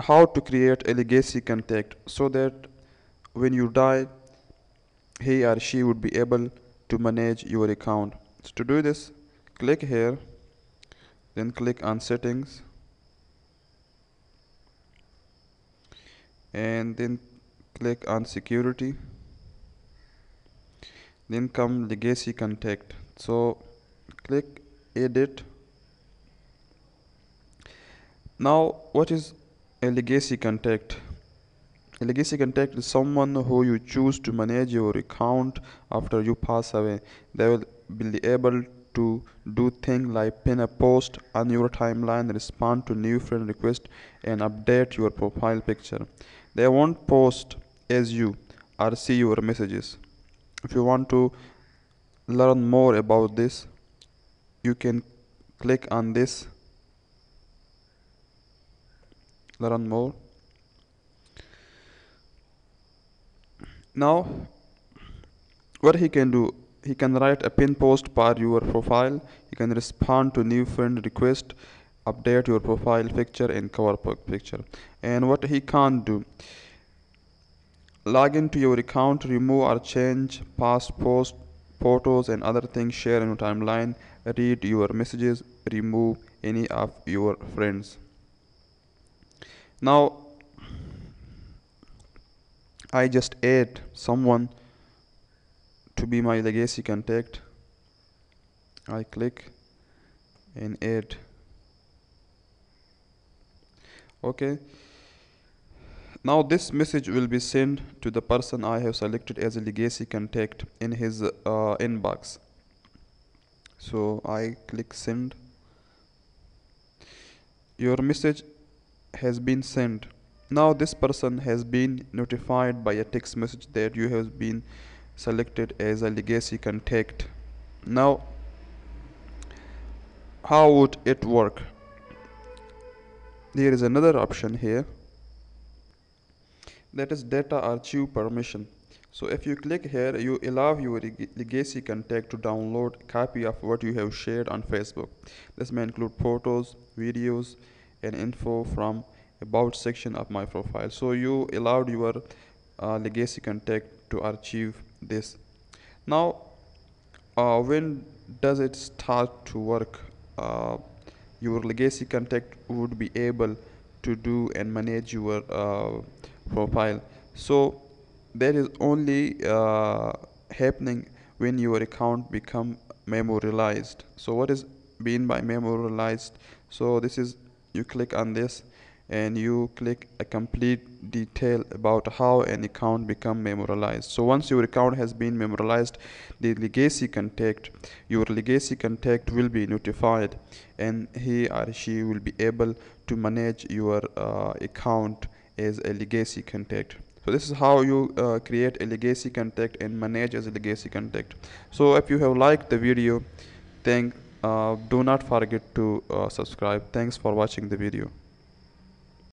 how to create a legacy contact so that when you die he or she would be able to manage your account. So to do this click here then click on settings and then click on security then come legacy contact. So click edit. Now what is a legacy contact. A legacy contact is someone who you choose to manage your account after you pass away. They will be able to do things like pin a post on your timeline respond to new friend requests and update your profile picture. They won't post as you or see your messages. If you want to learn more about this you can click on this learn more now what he can do he can write a pin post per your profile. He can respond to new friend request update your profile picture and cover picture. And what he can't do log into your account remove or change past post photos and other things share in your timeline read your messages remove any of your friends now I just add someone to be my legacy contact. I click and add. Okay. Now this message will be sent to the person I have selected as a legacy contact in his uh, inbox. So I click send. Your message has been sent. Now this person has been notified by a text message that you have been selected as a legacy contact. Now how would it work? There is another option here. That is data archive permission. So if you click here you allow your legacy contact to download a copy of what you have shared on facebook. This may include photos videos and info from about section of my profile. So you allowed your uh, legacy contact to archive this. Now uh, when does it start to work? Uh, your legacy contact would be able to do and manage your uh, profile. So that is only uh, happening when your account become memorialized. So what is being by memorialized? So this is you click on this and you click a complete detail about how an account become memorialized. So once your account has been memorialized the legacy contact your legacy contact will be notified and he or she will be able to manage your uh, account as a legacy contact. So this is how you uh, create a legacy contact and manage as a legacy contact. So if you have liked the video thank do not forget to uh, subscribe. Thanks for watching the video